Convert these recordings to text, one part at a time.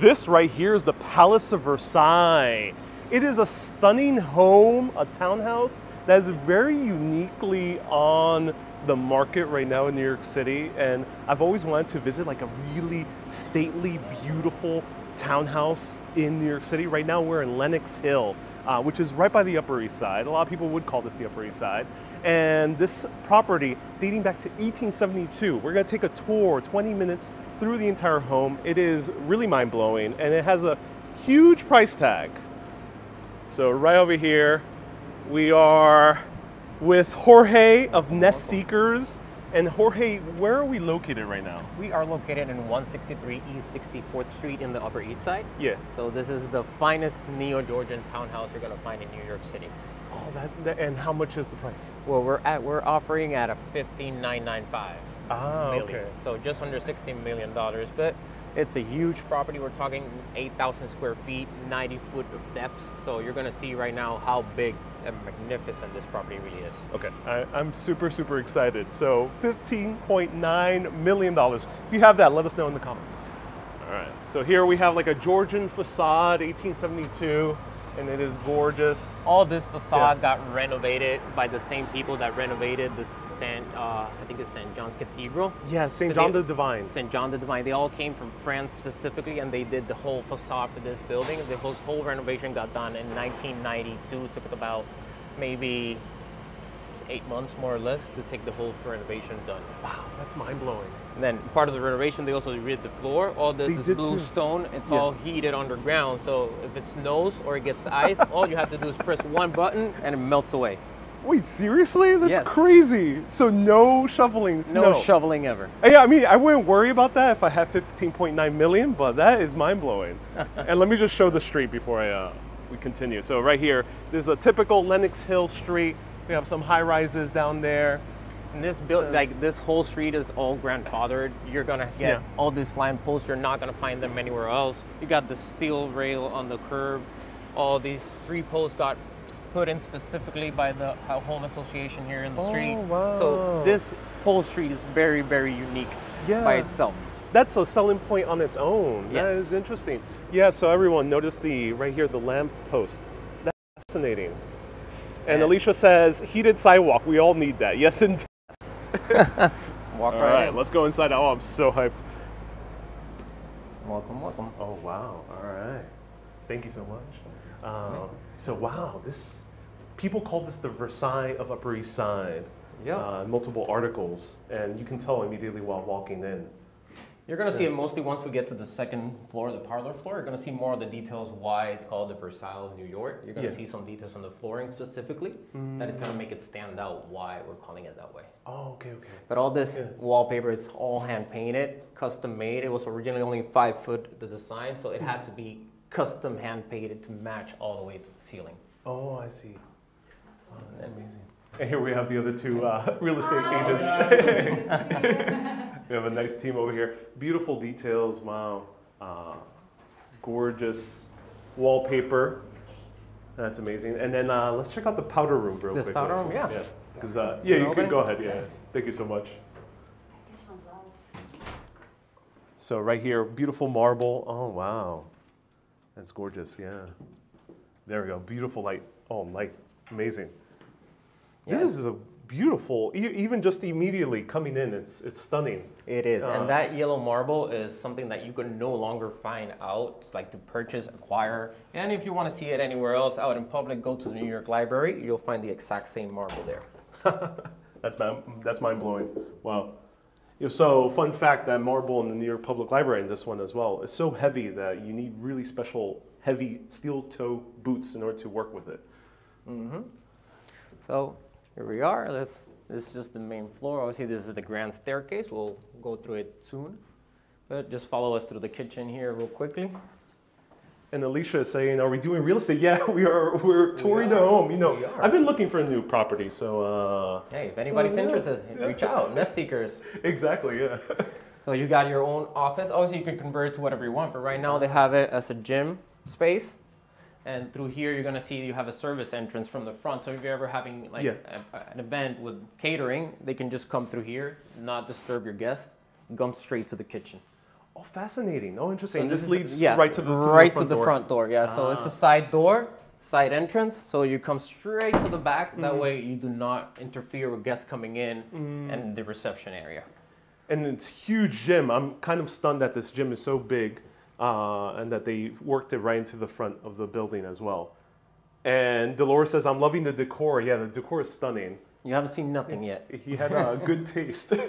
This right here is the Palace of Versailles. It is a stunning home, a townhouse that is very uniquely on the market right now in New York City. And I've always wanted to visit like a really stately, beautiful townhouse in New York City. Right now we're in Lenox Hill, uh, which is right by the Upper East Side. A lot of people would call this the Upper East Side. And this property dating back to 1872. We're gonna take a tour, 20 minutes through the entire home. It is really mind blowing and it has a huge price tag. So right over here, we are with Jorge of Nest Seekers. And Jorge, where are we located right now? We are located in 163 East 64th Street in the Upper East Side. Yeah. So this is the finest neo-Georgian townhouse you're going to find in New York City. Oh, that, that, and how much is the price? Well, we're at we're offering at a 15995 Ah, million. okay. So just under 16 million dollars, but it's a huge property. We're talking 8,000 square feet, 90 foot of depth. So you're going to see right now how big and magnificent this property really is. Okay, I, I'm super, super excited. So $15.9 million. If you have that, let us know in the comments. All right, so here we have like a Georgian facade, 1872, and it is gorgeous. All this facade got renovated by the same people that renovated the Saint, uh, I think it's St. John's Cathedral. Yeah, St. So John they- the Divine. St. John the Divine. They all came from France specifically, and they did the whole facade for this building. The whole, whole renovation got done in 1992. Took about maybe eight months, more or less, to take the whole renovation done. Wow, that's mind blowing. And then part of the renovation, they also redid the floor. All this They is blue too. stone. It's Yeah. all heated underground. So if it snows or it gets ice, all you have to do is press one button and it melts away. Wait, seriously? That's Yes. crazy. So no shoveling snow. No shoveling ever. Yeah, I mean, I wouldn't worry about that if I had 15.9 million, but that is mind blowing. and let me just show the street before I uh, we continue. So right here, this is a typical Lenox Hill street. We have some high rises down there. And this build, like this whole street is all grandfathered. You're gonna get Yeah. all these lamp posts. You're not gonna find them anywhere else. You got the steel rail on the curb. All these three posts got put in specifically by the uh, home association here in the street. Oh, wow. So this whole street is very, very unique by itself. That's a selling point on its own. That Yes. is interesting. Yeah, so everyone notice the right here the lamp post. That's fascinating. And And- Alicia says heated sidewalk. We all need that. Yes, indeed. Let's walk All right, right, in. let's go inside. Oh, I'm so hyped. Welcome, welcome. Oh wow! All right, thank you so much. Um, so wow, this people call this the Versailles of Upper East Side. Yeah. Uh, multiple articles, and you can tell immediately while walking in. You're gonna see it mostly once we get to the second floor, the parlor floor. You're gonna see more of the details why it's called the Versailles of New York. You're gonna Yeah. see some details on the flooring specifically that it's gonna make it stand out why we're calling it that way. Oh, okay, okay. But all this Yeah. wallpaper is all hand painted, custom made. It was originally only five foot the design, so it had to be custom hand painted to match all the way to the ceiling. Oh, I see. Oh, that's amazing. And here we have the other two uh, real estate agents. we have a nice team over here. Beautiful details. Wow. Uh, gorgeous wallpaper. That's amazing. And then uh, let's check out the powder room real This quick. powder room, yeah. Yeah. 'Cause, uh, yeah, you open can go ahead. Yeah. Thank you so much. So right here, beautiful marble. Oh wow, that's gorgeous. Yeah. There we go. Beautiful light. Oh, light. Amazing. This is a beautiful. Even just immediately coming in, it's it's stunning. It is, Uh, and that yellow marble is something that you can no longer find out, like to purchase, acquire. And if you want to see it anywhere else out in public, go to the New York Library. You'll find the exact same marble there. That's that's mind blowing. Wow. So fun fact that marble in the New York Public Library and this one as well is so heavy that you need really special heavy steel toe boots in order to work with it. Mhm. So here we are. Let's, this is just the main floor. Obviously, this is the grand staircase. We'll go through it soon. But just follow us through the kitchen here real quickly. And Alicia is saying, "Are we doing real estate?" Yeah, we are. We're touring the are. home. You know, I've been looking for a new property, so uh, Hey, if anybody's yeah. interested, Yeah. reach out. Nest seekers. exactly, yeah. So you got your own office. Obviously, you can convert it to whatever you want, but right now they have it as a gym space. And through here, you're gonna see you have a service entrance from the front. So if you're ever having like Yeah. a, an event with catering, they can just come through here, not disturb your guests, come straight to the kitchen. Oh, fascinating. Oh, interesting. So this, is- leads yeah, right to the, right front to the door. front door. Yeah. So it's Ah. a side door, side entrance. So you come straight to the back. That Mm-hmm. way you do not interfere with guests coming in Mm. and the reception area. And it's huge gym. I'm kind of stunned that this gym is so big uh, and that they worked it right into the front of the building as well. And Dolores says, I'm loving the decor. Yeah, the decor is stunning. You haven't seen nothing yet. He had a good taste.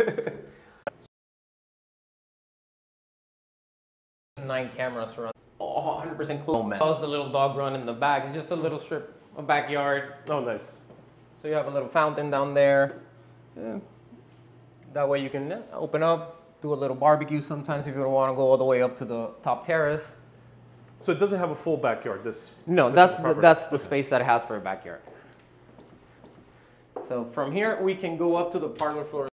Nine cameras around. Oh, 100% close. How's the little dog run in the back? It's just a little strip of backyard. oh, nice. So you have a little fountain down there. Yeah. That way you can uh, open up, do a little barbecue sometimes if you don't want to go all the way up to the top terrace. So it doesn't have a full backyard. This No, that's the, that's the space that it has for a backyard. So from here we can go up to the parlor floor.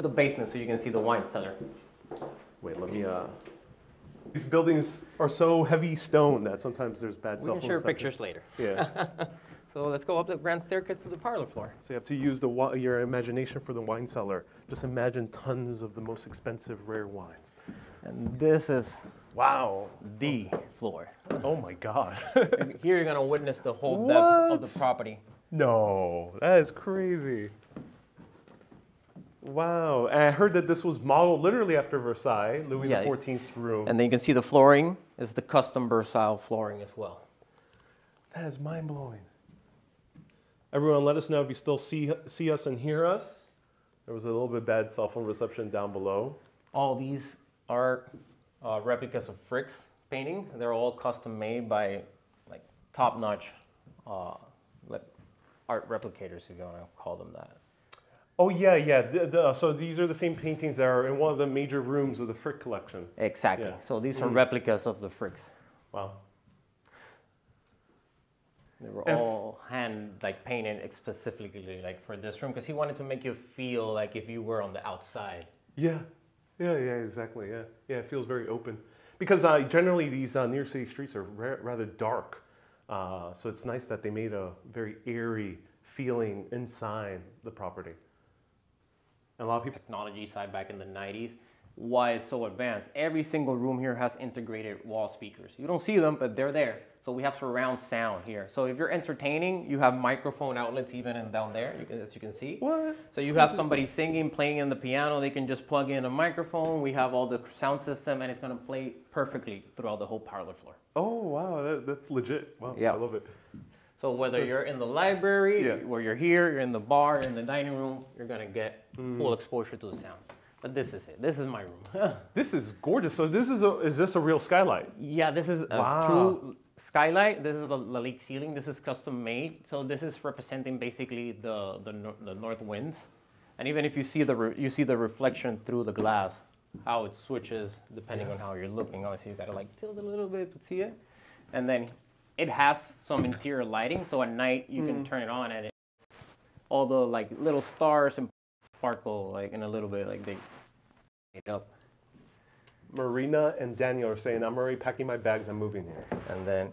The basement so you can see the wine cellar. Wait, let me. Uh, these buildings are so heavy stone that sometimes there's bad We cell can share pictures later. Yeah. So let's go up the grand staircase to the parlor floor. So you have to use the your imagination for the wine cellar. Just imagine tons of the most expensive rare wines. And this is Wow. the floor. Oh my God. Here you're gonna witness the whole depth of the property. no, that is crazy. Wow. And I heard that this was modeled literally after Versailles, Louis Yeah. XIV room. And then you can see the flooring is the custom Versailles flooring as well. that is mind blowing. Everyone, let us know if you still see, see us and hear us. There was a little bit bad cell phone reception down below. All these are uh, replicas of Frick's paintings. They're all custom made by like top-notch uh, like art replicators, if you want to call them that. Oh yeah, yeah. The, the, so these are the same paintings that are in one of the major rooms of the Frick collection. Exactly. Yeah. So these are Mm. replicas of the Fricks. Wow. They were And all hand like painted specifically like for this room because he wanted to make you feel like if you were on the outside. Yeah, yeah, yeah, exactly. Yeah, yeah. It feels very open because uh, generally these uh, New York City streets are ra- rather dark. Uh, so it's nice that they made a very airy feeling inside the property. And a lot of people. technology side back in the 90s why it's so advanced every single room here has integrated wall speakers you don't see them but they're there so we have surround sound here so if you're entertaining you have microphone outlets even in down there you can, as you can see What? so you have somebody singing playing in the piano they can just plug in a microphone we have all the sound system and it's going to play perfectly throughout the whole parlor floor Oh wow, that, that's legit. Wow, Yeah. I love it. so whether you're in the library, Yeah. where you're here, you're in the bar, you're in the dining room, you're gonna get Mm. full exposure to the sound. But this is it. This is my room. This is gorgeous. So this is a is this a real skylight? Yeah, this is a Wow. true skylight. This is the Lalique ceiling. This is custom made. So this is representing basically the the, the north winds. And even if you see the you see the reflection through the glass, how it switches depending on how you're looking. Obviously, you gotta like tilt a little bit to see it. And then it has some interior lighting. So at night you can mm. turn it on and it, all the like little stars and sparkle like in a little bit like they light up. Marina and Daniel are saying, I'm already packing my bags. I'm moving here. And then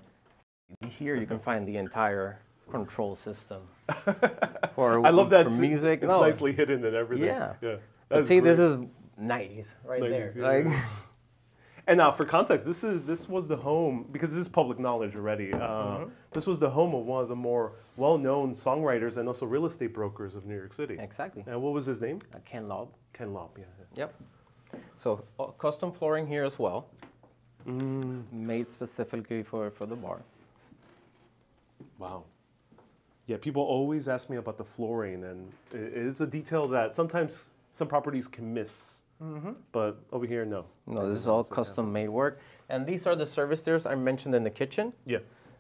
here you can find the entire control system. For, I love that. for music. It's No. nicely hidden and everything. Yeah. Yeah. But see, this is 90s right 90s, there. yeah, like. And now, for context, this is this was the home because this is public knowledge already. Uh, Mm-hmm. This was the home of one of the more well-known songwriters and also real estate brokers of New York City. exactly. And what was his name? A Ken Lobb. Ken Lobb. Yeah. Yep. So uh, custom flooring here as well, Mm, made specifically for, for the bar. wow. Yeah, people always ask me about the flooring, and it it is a detail that sometimes some properties can miss. But over here, no. No, this is all custom made work. And these are the service stairs I mentioned in the kitchen. Yeah.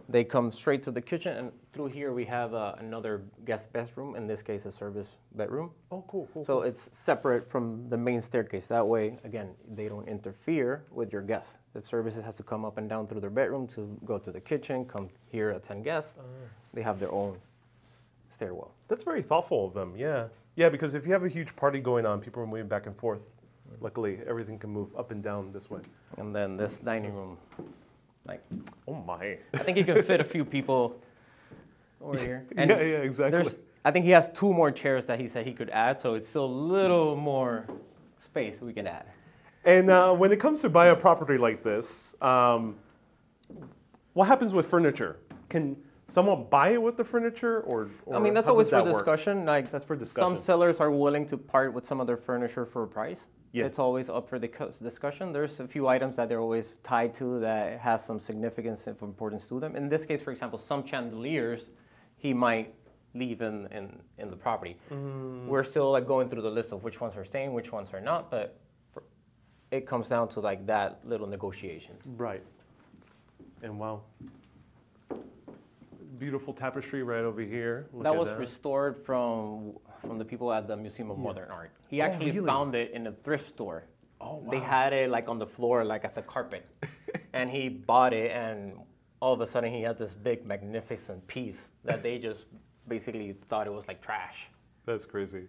They come straight to the kitchen, and through here we have uh, another guest bedroom, in this case, a service bedroom. Oh, cool, cool. So it's separate from the main staircase. That way, again, they don't interfere with your guests. The services has to come up and down through their bedroom to go to the kitchen, come here, attend guests. They have their own stairwell. That's very thoughtful of them. Yeah. Yeah, because if you have a huge party going on, people are moving back and forth. Luckily, everything can move up and down this way. And then this dining room, like Oh my. I think you can fit a few people over here. And yeah, yeah, exactly. I think he has two more chairs that he said he could add, so it's still a little more space we can add. And uh, when it comes to buy a property like this, um, what happens with furniture? Can someone buy it with the furniture, or, or I mean, that's always for that work? discussion. Like That's for discussion. Some sellers are willing to part with some of their furniture for a price. Yeah. It's always up for the discussion. There's a few items that they're always tied to that has some significance and importance to them. In this case, for example, some chandeliers he might leave in, in, in the property. Mm. We're still like going through the list of which ones are staying, which ones are not, but for, it comes down to like that little negotiations. Right. And wow. Beautiful tapestry right over here. Look that at was restored from from the people at the Museum of Modern Art. He Oh, actually really? found it in a thrift store. Oh, wow. They had it like on the floor, like as a carpet, and he bought it, and all of a sudden he had this big, magnificent piece that they just basically thought it was like trash. That's crazy.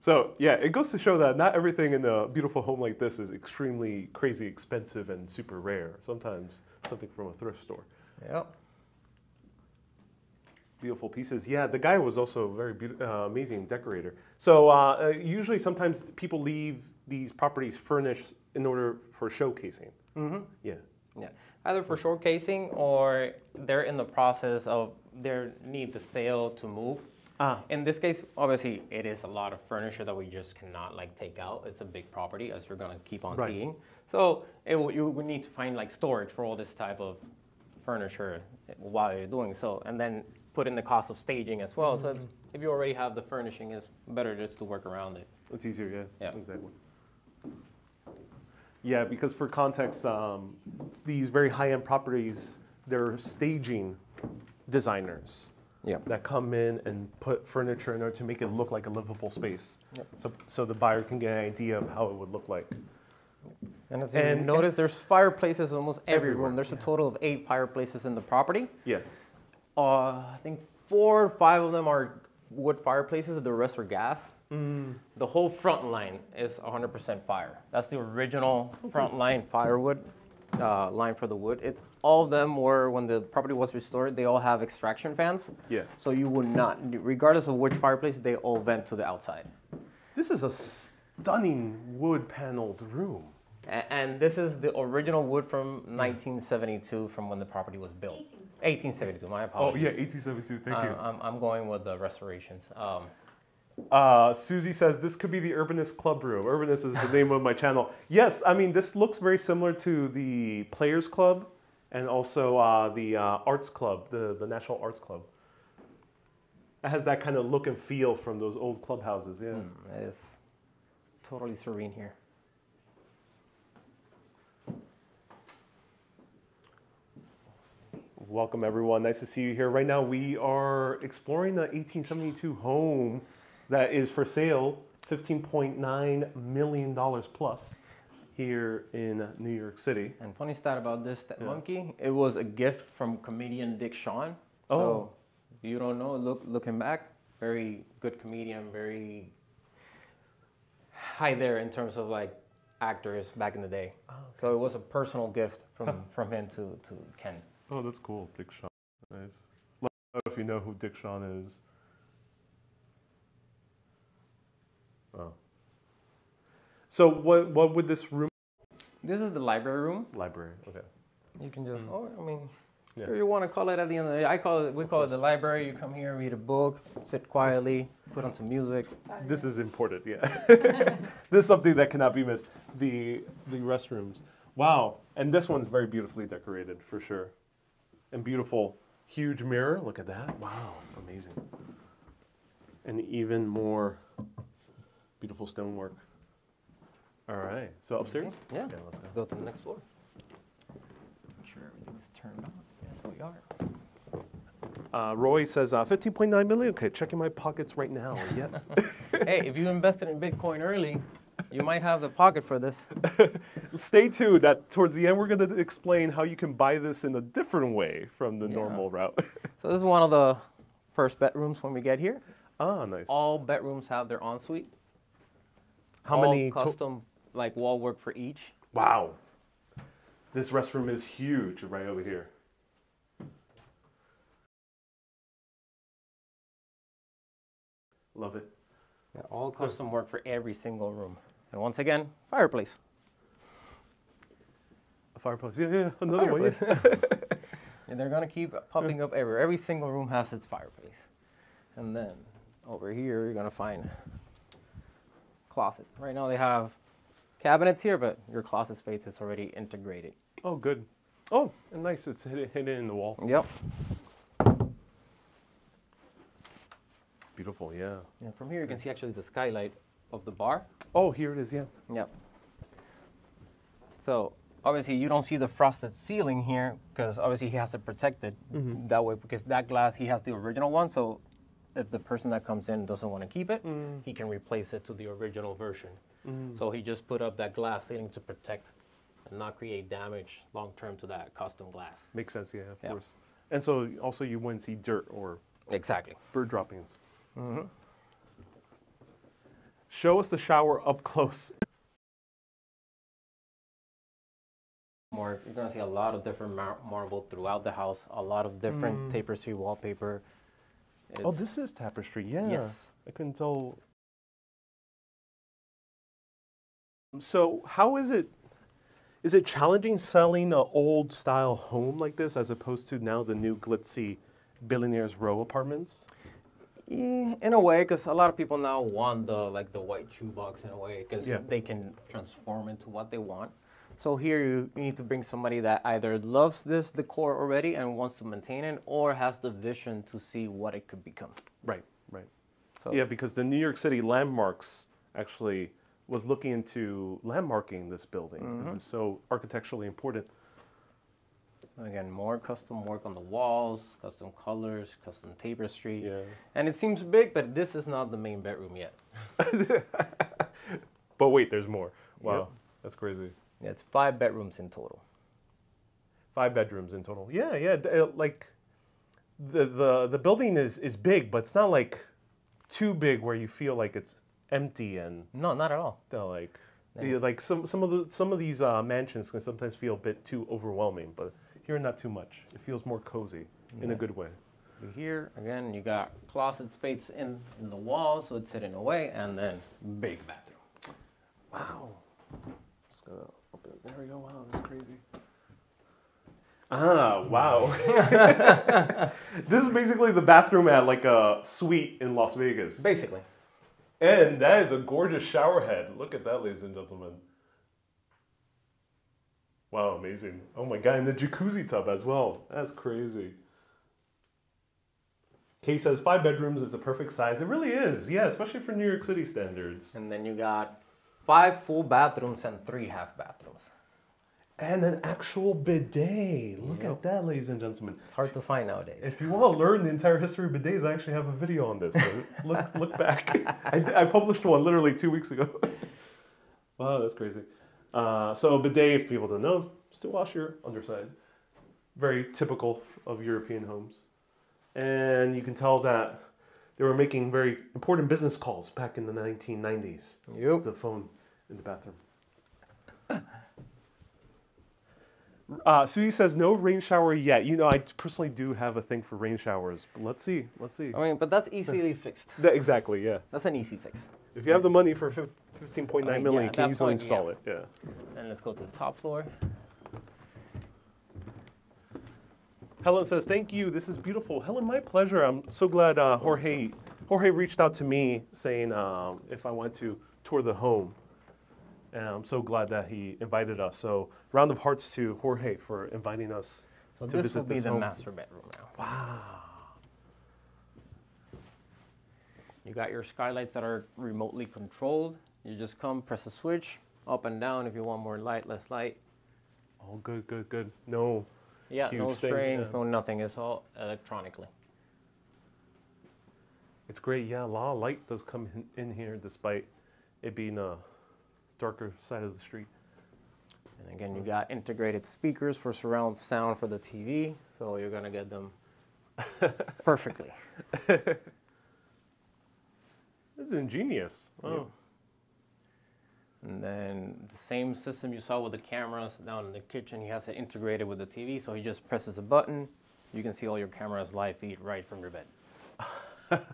So yeah, it goes to show that not everything in a beautiful home like this is extremely crazy expensive and super rare. Sometimes something from a thrift store. Yep. Beautiful pieces. Yeah, the guy was also a very uh, amazing decorator. So uh, uh, usually, sometimes people leave these properties furnished in order for showcasing. Mm-hmm. Yeah. Yeah. Either for showcasing or they're in the process of their need the sale to move. Ah. In this case, obviously, it is a lot of furniture that we just cannot like take out. It's a big property, as you're gonna keep on Right. seeing. So it, you would need to find like storage for all this type of furniture while you're doing so, and then put in the cost of staging as well. So it's, if you already have the furnishing, it's better just to work around it. It's easier, yeah. Yeah. Exactly. Yeah, because for context, um, these very high-end properties, they're staging designers Yeah. that come in and put furniture in order to make it look like a livable space. Yep. So, so the buyer can get an idea of how it would look like. And as you And- notice, there's fireplaces in almost every Everywhere, room. There's a total of eight fireplaces in the property. Yeah. Uh, I think four or five of them are wood fireplaces. The rest are gas. The whole front line is 100% fire. That's the original front line firewood uh, line for the wood. It's all of them were when the property was restored. They all have extraction fans. Yeah. So you would not, regardless of which fireplace, they all vent to the outside. This is a stunning wood paneled room. A- And this is the original wood from 1972, from when the property was built. 1872. My apologies. Oh, yeah, 1872. Thank you. I'm, I'm going with the restorations. Um, Uh, Susie says this could be the Urbanist Club Room. Urbanist is the name of my channel. Yes, I mean this looks very similar to the Players Club and also uh, the uh, Arts Club, the, the National Arts Club. It has that kind of look and feel from those old clubhouses. Yeah. it's totally serene here. Welcome everyone. Nice to see you here. Right now we are exploring the 1872 home that is for sale, 15.9 million dollars plus here in New York City. And funny stat about this that Yeah. monkey, it was a gift from comedian Dick Shawn. Oh. So if you don't know, look looking back, very good comedian, very high there in terms of like actors back in the day. Oh, So it was a personal gift from from him to to Ken. Oh, that's cool. Dick Shawn. Nice. I don't know if you know who Dick Shawn is. Oh. So what what would this room This is the library room. library? Okay. You can just, oh, I mean, Mm. Yeah. Or you want to call it at the end of the day. I call it, we call it the library. You come here, read a book, sit quietly, put on some music. This is important, yeah. this is something that cannot be missed. The the restrooms. Wow. And this one's very beautifully decorated for sure. And beautiful huge mirror. Look at that. Wow. Amazing. And even more beautiful stonework. All right. So upstairs? Yeah, let's go. let's go to the next floor. Make sure everything's turned on. Yes, we are. Uh, Roy says uh, 15.9 million. Okay, checking my pockets right now. Yes. hey, if you invested in Bitcoin early, you might have the pocket for this. Stay tuned. That towards the end, we're going to explain how you can buy this in a different way from the Yeah. normal route. So this is one of the first bedrooms when we get here. ah, nice. All bedrooms have their ensuite. How all many? to- custom like wall work for each. wow. This restroom is huge right over here. Love it. Yeah, all custom work for every single room. And once again, fireplace. A fireplace. Yeah, yeah. Another one. Yeah. And they're gonna keep popping up everywhere. Every single room has its fireplace. And then over here, you're gonna find closet. Right now they have cabinets here, but your closet space is already integrated. Oh, good. Oh, and nice. It's hidden, hidden in the wall. Yep. Beautiful. Yeah. And from here, you can see actually the skylight of the bar. Oh, here it is. Yeah. Yep. So obviously you don't see the frosted ceiling here because obviously he has to protect it protected that way because that glass he has the original one. So if the person that comes in doesn't want to keep it, mm. he can replace it to the original version. Mm. So he just put up that glass ceiling to protect and not create damage long term to that custom glass. Makes sense. Yeah, of Yeah. course. And so also you wouldn't see dirt or Exactly. bird droppings. Mm-hmm. Show us the shower up close. More, you're gonna see a lot of different mar- marble throughout the house, a lot of different mm. tapestry wallpaper. Oh, this is tapestry. Yeah. Yes. I couldn't tell. So, how is it? Is it challenging selling an old style home like this as opposed to now the new glitzy billionaires row apartments? Yeah, in a way, because a lot of people now want the like the white shoebox in a way, because Yeah. they can transform into what they want. So here you, need to bring somebody that either loves this decor already and wants to maintain it, or has the vision to see what it could become. Right, right. So Yeah, because the New York City landmarks actually was looking into landmarking this building. Mm-hmm. This is so architecturally important. again, more custom work on the walls, custom colors, custom tapestry. Yeah. And it seems big, but this is not the main bedroom yet. But wait, there's more. Wow, Yep. that's crazy. Yeah, it's five bedrooms in total. Five bedrooms in total. Yeah, yeah. uh, Like the the the building is is big, but it's not like too big where you feel like it's empty and No, not at all. like yeah, like some some of the some of these uh, mansions can sometimes feel a bit too overwhelming, but here not too much. It feels more cozy in a good way. Here again, you got closet space in, in the wall, so it's sitting away, and then big bathroom. Wow. Open it. There we go. Wow, that's crazy. Ah, wow. this is basically the bathroom at like a suite in Las Vegas. Basically, And that is a gorgeous shower head. Look at that, ladies and gentlemen. Wow, amazing. Oh my god, and the jacuzzi tub as well. That's crazy. Kay says five bedrooms is the perfect size. It really is, yeah, especially for New York City standards. and then you got five full bathrooms and three half bathrooms. And an actual bidet. Look Yep. at that, ladies and gentlemen. It's hard to find nowadays. If you want to learn the entire history of bidets, I actually have a video on this. So look, look back. I, published one literally two weeks ago. wow, that's crazy. Uh, so bidet, if people don't know, is to wash your underside. Very typical of European homes. And you can tell that they were making very important business calls back in the 1990s. Yep. It's the phone in the bathroom. Uh, Susie says no rain shower yet. You know, I personally do have a thing for rain showers. But let's see. Let's see. I mean, but that's easily fixed. That- exactly. Yeah. That's an easy fix. If you have the money for fif- 15.9 I mean, million, yeah, you can easily point, install yeah. it. Yeah. And let's go to the top floor. Helen says, "Thank you. This is beautiful." Helen, my pleasure. I'm so glad uh, Jorge Jorge reached out to me saying um, if I want to tour the home, and I'm so glad that he invited us. So round of hearts to Jorge for inviting us So to this visit will be this the home. master bedroom now. Wow. You got your skylights that are remotely controlled. You just come, press a switch, up and down if you want more light, less light. Oh, good, good, good. No, Yeah, no thing, strings, yeah. no nothing. It's all electronically. it's great. Yeah, a lot of light does come in, in here despite it being a darker side of the street. And again, you got integrated speakers for surround sound for the TV, so you're gonna get them perfectly. This is ingenious. Oh. And then the same system you saw with the cameras down in the kitchen, he has it integrated with the TV, so he just presses a button. You can see all your cameras live feed right from your bed.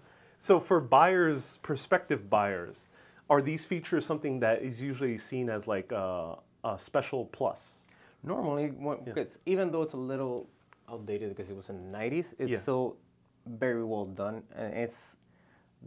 So for buyers, prospective buyers, are these features something that is usually seen as like a, a special plus? Normally, what, it's, even though it's a little outdated because it was in the 90s, it's Yeah. still very well done. And it's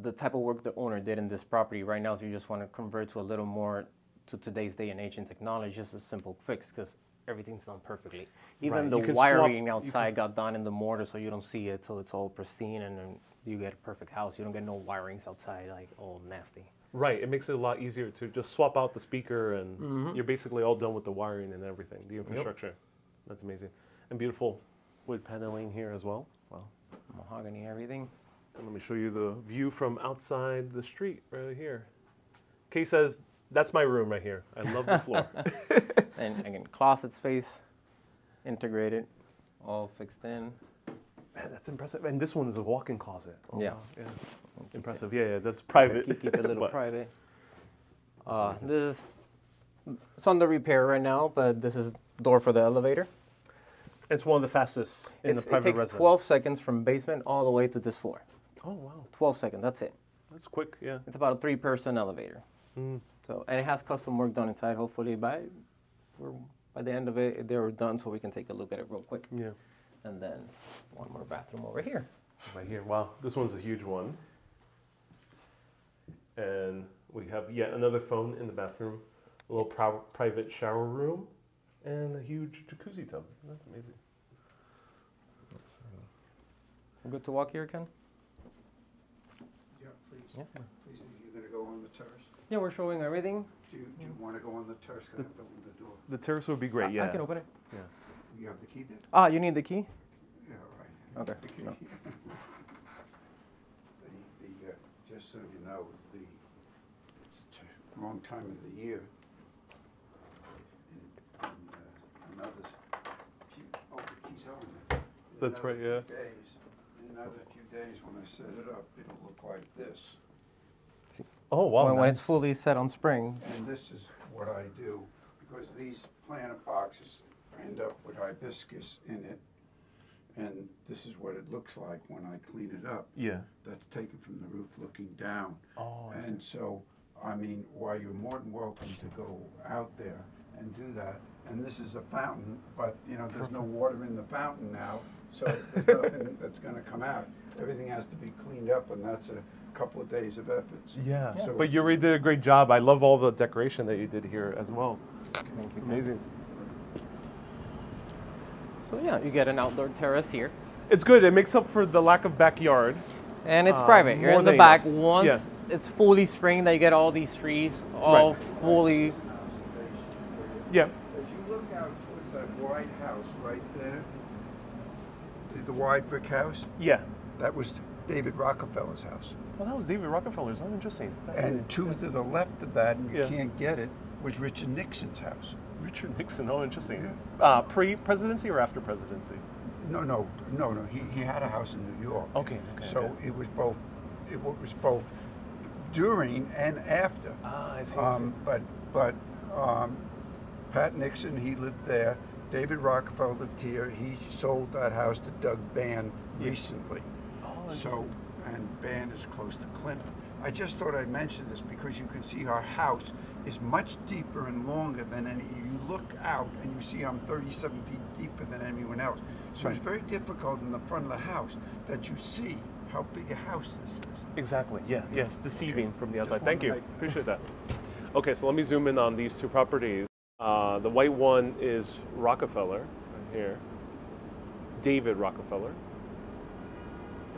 the type of work the owner did in this property. Right now, if you just want to convert to a little more to today's day and age in technology, just a simple fix because everything's done perfectly. Even Right, the swap- wiring you outside got done in the mortar so you don't see it, so it's all pristine and then you get a perfect house. You don't get no wirings outside like all nasty. Right. It makes it a lot easier to just swap out the speaker and Mm-hmm. you're basically all done with the wiring and everything, the infrastructure. That's amazing. And beautiful wood paneling here as well. Wow. Mahogany, everything. And let me show you the view from outside the street right here. Kay says, that's my room right here. I love the floor. And again, closet space, integrated, all fixed in. Man, that's impressive. And this one is a walk-in closet. Oh, Yeah. wow. yeah. Impressive. Yeah, yeah, that's private. Keep, keep it a little private. Uh, this is it's under repair right now, but this is door for the elevator. It's one of the fastest in It's- the private residence. it takes residence. 12 seconds from basement all the way to this floor. Oh, wow. 12 seconds, that's it. That's quick, yeah. It's about a three-person elevator. Mm. So and it has custom work done inside. Hopefully by we're, by the end of it, they're done, so we can take a look at it real quick. Yeah. And then one more bathroom over here. Right here. Wow, this one's a huge one. And we have yet another phone in the bathroom, a little pri- private shower room, and a huge jacuzzi tub. That's amazing. We're good to walk here, Ken? Yeah, please. Yeah. Please, you're gonna go on the terrace? Yeah, we're showing everything. Do you, do you wanna go on the terrace? Can I open the door? The terrace would be great, I- yeah. I can open it. Yeah. You have the key there? Ah, you need the key? Yeah, all right. Okay, The key. no. The, the, uh, just so you know, the, it's t- wrong time of the year. In, in, uh, another s- few, oh, the key's on there. That's right, yeah. few Days, in another few days, when I set it up, it'll look like this. Oh, wow. when, when it's fully set on spring. And this is what I do, because these planet boxes end up with hibiscus in it. And this is what it looks like when I clean it up. Yeah. That's taken from the roof looking down. Oh, I see. And so, I mean, while you're more than welcome to go out there and do that, and this is a fountain, but, you know, there's no water in the fountain now, so there's nothing that's gonna come out. Everything has to be cleaned up, and that's a couple of days of efforts. Yeah. So- But you already did a great job. I love all the decoration that you did here as well. Thank you. Amazing. So yeah, you get an outdoor terrace here. It's good. It makes up for the lack of backyard. And it's Uh, private. You're in the back. enough. Once Yeah. it's fully spring, that you get all these trees, all Right. fully. Observation for you. Yeah. As you look out towards that wide house right there, the, the wide brick house, Yeah. that was David Rockefeller's house. Well, that was David Rockefeller's. Oh, interesting. Fascinating. And two to the left of that, and you Yeah. can't get it, was Richard Nixon's house. Richard Nixon. Oh, interesting. Uh, pre-presidency or after presidency? No, no, no, no. He, he had a house in New York. Okay, okay, So okay. it was both. It was both during and after. Ah, I see. I see. Um, but but um, Pat Nixon, he lived there. David Rockefeller lived here. He sold that house to Doug Band Yeah. recently. Oh, So, interesting. And Band is close to Clinton. I just thought I'd mention this because you can see our house is much deeper and longer than any. You look out and you see I'm 37 feet deeper than anyone else. So it's very difficult in the front of the house that you see how big a house this is. Exactly. Yeah. Yes. Deceiving from the outside. Thank you. make- Appreciate that. Okay, so let me zoom in on these two properties. Uh, the white one is Rockefeller right here. David Rockefeller.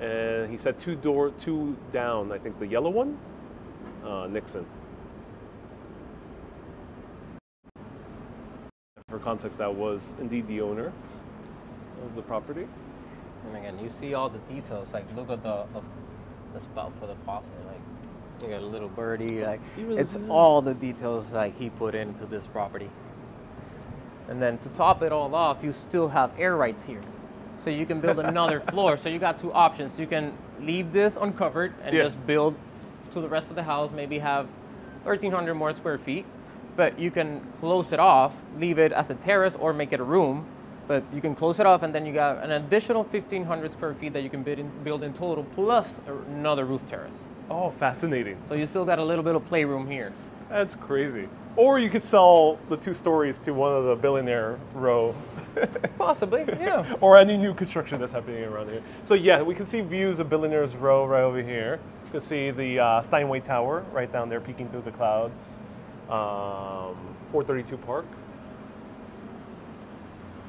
And he said two door, two down. I think the yellow one, uh, Nixon. For context, that was indeed the owner of the property. And again, you see all the details. Like, look at the the, the spout for the faucet. Like, you got a little birdie. Like, it's all the details like he put into this property. And then to top it all off, you still have air rights here. So you can build another floor. So you got two options. You can leave this uncovered and Yeah. just build to the rest of the house, maybe have 1,300 more square feet. But you can close it off, leave it as a terrace, or make it a room, But you can close it off, and then you got an additional 1,500 square feet that you can build in, build in total, plus another roof terrace. Oh, fascinating. So you still got a little bit of playroom here. That's crazy. Or you could sell the two stories to one of the billionaire row. Possibly, yeah. or any new construction that's happening around here. So yeah, we can see views of Billionaires Row right over here. You can see the uh, Steinway Tower right down there peeking through the clouds. Um, 432 Park.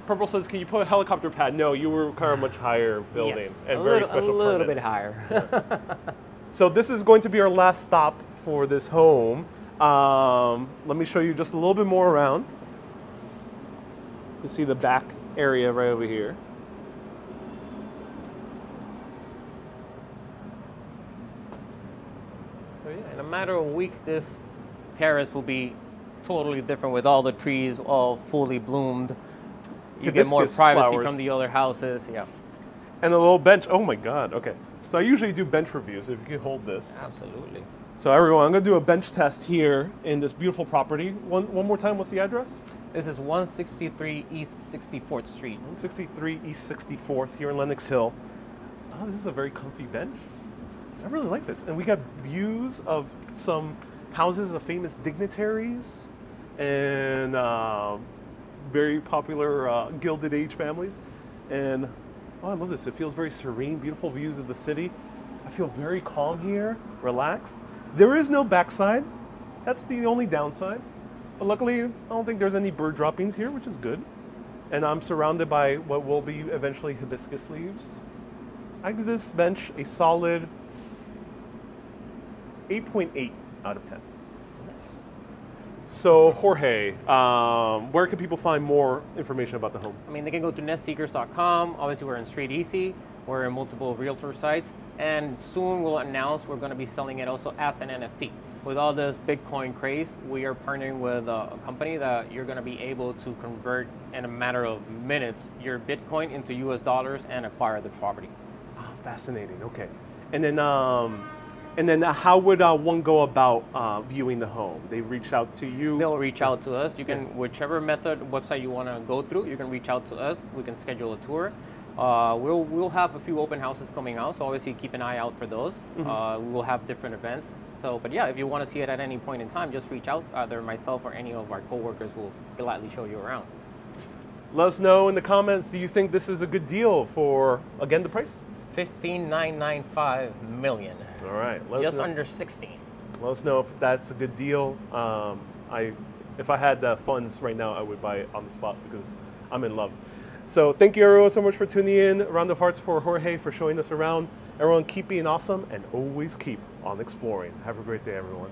Purple says, can you put a helicopter pad? No, you were kind of much higher building Yes, and a very little, special a little bit permits. higher. So this is going to be our last stop for this home. Um, let me show you just a little bit more around. You can see the back area right over here. So yeah, in a matter of weeks, this terrace will be totally different with all the trees all fully bloomed. You get more privacy flowers. from the other houses. Yeah, And a little bench. Oh my God. Okay. So I usually do bench reviews. If you can hold this. absolutely. So everyone, I'm gonna do a bench test here in this beautiful property. One, one more time. What's the address? This is 163 East 64th Street. 163 East 64th here in Lenox Hill. Oh, this is a very comfy bench. I really like this. And we got views of some houses of famous dignitaries and uh, very popular uh, Gilded Age families. And oh, I love this. It feels very serene, beautiful views of the city. I feel very calm here, relaxed. There is no backside. That's the only downside. But luckily, I don't think there's any bird droppings here, which is good. And I'm surrounded by what will be eventually hibiscus leaves. I give this bench a solid 8.8 out of 10. So, Jorge, um, where can people find more information about the home? I mean, they can go to nestseekers.com. Obviously, we're in Street Easy. We're in multiple realtor sites. And soon we'll announce we're going to be selling it also as an NFT. With all this Bitcoin craze, we are partnering with a company that you're going to be able to convert in a matter of minutes your Bitcoin into US dollars and acquire the property. Ah, fascinating. Okay, and then um, and then uh, how would uh, one go about uh, viewing the home? They reach out to you. They'll reach out to us. You can, whichever method, website you want to go through, you can reach out to us. We can schedule a tour. Uh, we'll, we'll have a few open houses coming out, so obviously keep an eye out for those. Uh, we will have different events. So, but yeah, if you want to see it at any point in time, just reach out. Either myself or any of our coworkers will gladly show you around. Let us know in the comments. Do you think this is a good deal for again the price? Fifteen nine nine five million, All right, let us just under sixteen. Let us know if that's a good deal. Um, I, if I had the funds right now, I would buy it on the spot because I'm in love. So thank you everyone so much for tuning in. A round of hearts for Jorge for showing us around. Everyone keep being awesome and always keep on exploring. Have a great day, everyone.